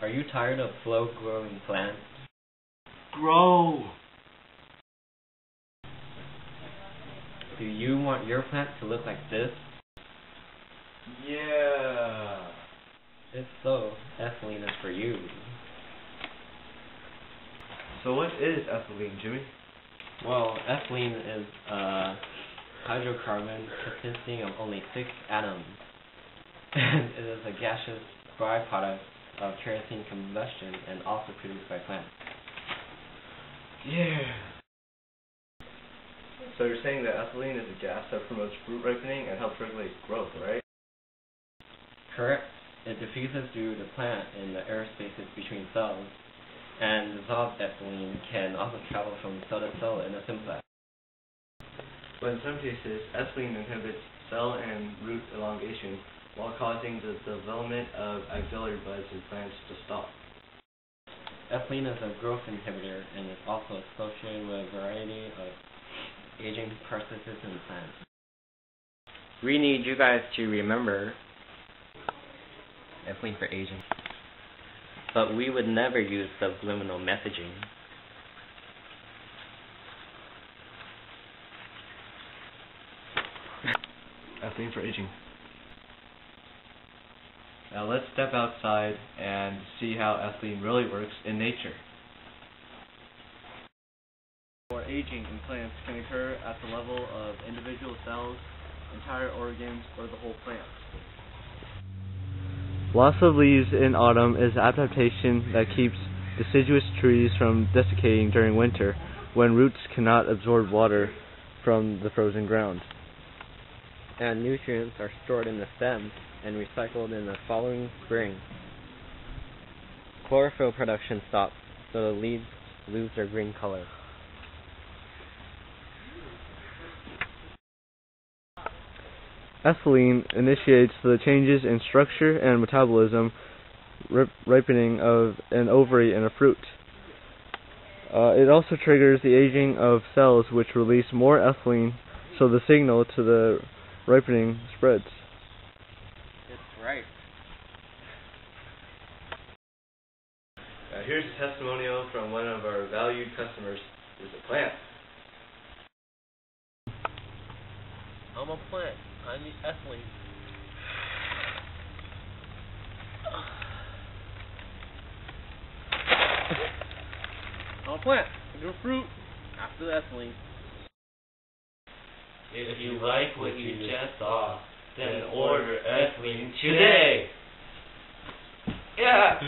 Are you tired of slow growing plants? Grow! Do you want your plant to look like this? Yeah! If so, ethylene is for you. So what is ethylene, Jimmy? Well, ethylene is a hydrocarbon consisting of only six atoms. And it is a gaseous byproduct of kerosene combustion and also produced by plants. Yeah! So you're saying that ethylene is a gas that promotes fruit ripening and helps regulate growth, right? Correct. It diffuses through the plant in the air spaces between cells, and dissolved ethylene can also travel from cell to cell in a symplast. But in some cases, ethylene inhibits cell and root elongation while causing the development of axillary buds in plants to stop. Ethylene is a growth inhibitor and is also associated with a variety of aging processes in plants. We need you guys to remember ethylene for aging. But we would never use subliminal messaging. Ethylene for aging. Now let's step outside and see how ethylene really works in nature. Or aging in plants can occur at the level of individual cells, entire organs, or the whole plant. Loss of leaves in autumn is adaptation that keeps deciduous trees from desiccating during winter when roots cannot absorb water from the frozen ground. And nutrients are stored in the stems and recycled in the following spring. Chlorophyll production stops, so the leaves lose their green color. Ethylene initiates the changes in structure and metabolism rip- ripening of an ovary in a fruit. Uh, it also triggers the aging of cells which release more ethylene so the signal to the ripening spreads. It's right. Uh, here's a testimonial from one of our valued customers. Is a plant. I'm a plant. I need ethylene. I'm a plant. I grow fruit after the ethylene. If you like what you just saw, then order ethylene today. Yeah.